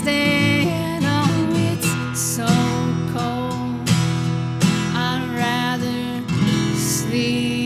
stand on it's so cold. I'd rather sleep.